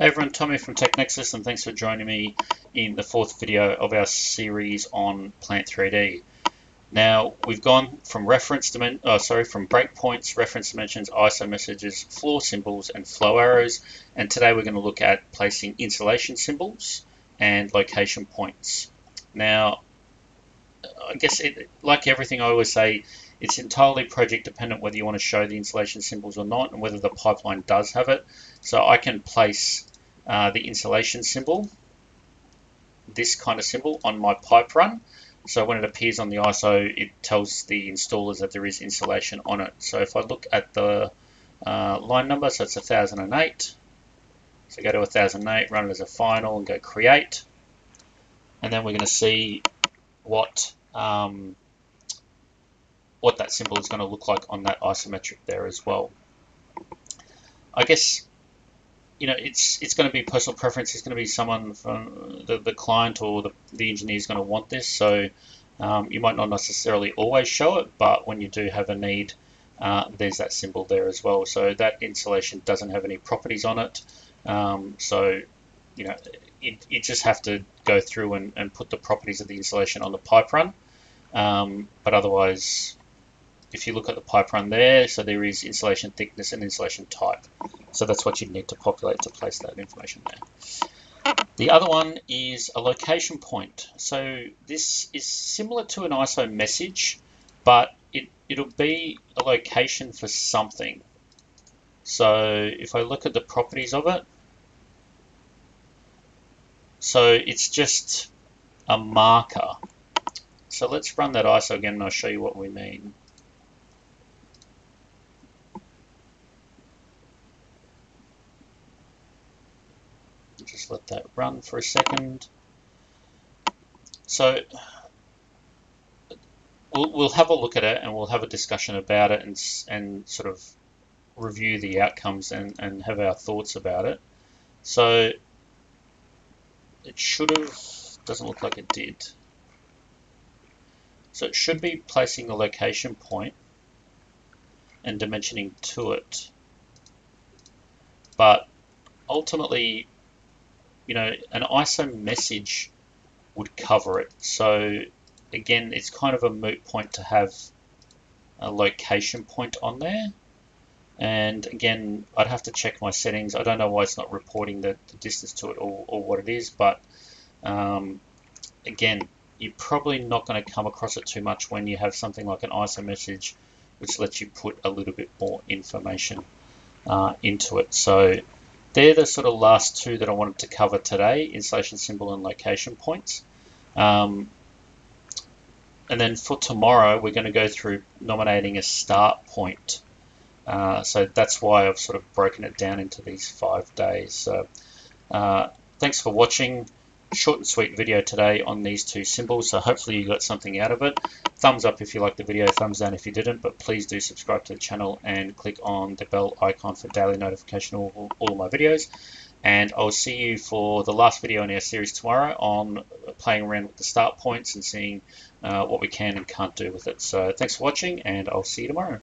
Hey everyone, Tommy from TechNexus and thanks for joining me in the fourth video of our series on Plant 3D. Now we've gone from reference dimen oh, sorry, from breakpoints, reference dimensions, ISO messages, floor symbols and flow arrows and today we're going to look at placing insulation symbols and location points. Now I guess it, like everything I always say it's entirely project dependent whether you want to show the insulation symbols or not and whether the pipeline does have it. So I can place uh, the insulation symbol, this kind of symbol on my pipe run. So when it appears on the ISO, it tells the installers that there is insulation on it. So if I look at the uh, line number, so it's 1008. So go to 1008, run it as a final and go create. And then we're going to see what um, what that symbol is going to look like on that isometric there as well. I guess you know, it's it's going to be personal preference. It's going to be someone from the, the client or the, the engineer is going to want this. So um, you might not necessarily always show it, but when you do have a need, uh, there's that symbol there as well. So that insulation doesn't have any properties on it. Um, so, you know, you, just have to go through and, and put the properties of the insulation on the pipe run. Um, but otherwise, if you look at the pipe run there, so there is insulation thickness and insulation type. So that's what you need to populate to place that information there. The other one is a location point. So this is similar to an ISO message, but it, it'll be a location for something. So if I look at the properties of it, so it's just a marker. So let's run that ISO again and I'll show you what we mean. Just let that run for a second. So we'll, we'll have a look at it and we'll have a discussion about it and, and sort of review the outcomes and, and have our thoughts about it. So it should have, doesn't look like it did. So it should be placing the location point and dimensioning to it. But ultimately, you know, an ISO message would cover it. So again, it's kind of a moot point to have a location point on there. And again, I'd have to check my settings. I don't know why it's not reporting the, the distance to it or, or, what it is, but um, again, you're probably not going to come across it too much when you have something like an ISO message, which lets you put a little bit more information uh, into it. So they're the sort of last two that I wanted to cover today, installation symbol and location points. Um, and then for tomorrow, we're going to go through nominating a start point. Uh, so that's why I've sort of broken it down into these five days. So uh, thanks for watching short and sweet video today on these two symbols. So hopefully you got something out of it. Thumbs up if you liked the video, thumbs down if you didn't, but please do subscribe to the channel and click on the bell icon for daily notification of all, all of my videos. And I'll see you for the last video in our series tomorrow on playing around with the start points and seeing uh, what we can and can't do with it. So thanks for watching and I'll see you tomorrow.